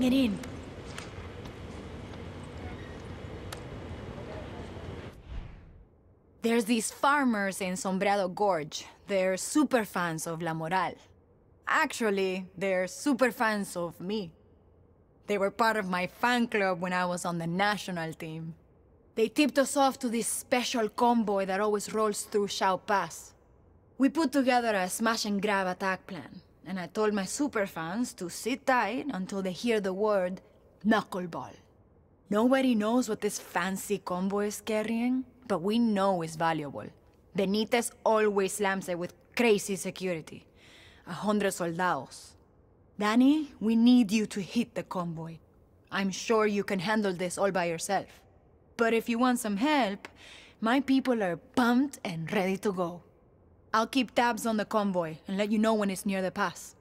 Get in. There's these farmers in Sombreado Gorge. They're super fans of La Moral. Actually, they're super fans of me. They were part of my fan club when I was on the national team. They tipped us off to this special convoy that always rolls through Shao Pass. We put together a smash and grab attack plan, and I told my super fans to sit tight until they hear the word knuckleball. Nobody knows what this fancy convoy is carrying, but we know it's valuable. Benitez always slams it with crazy security. A hundred soldados. Dani, we need you to hit the convoy. I'm sure you can handle this all by yourself. But if you want some help, my people are pumped and ready to go. I'll keep tabs on the convoy and let you know when it's near the pass.